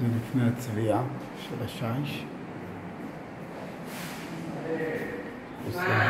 זה לפני הצביעה של השיש. עושה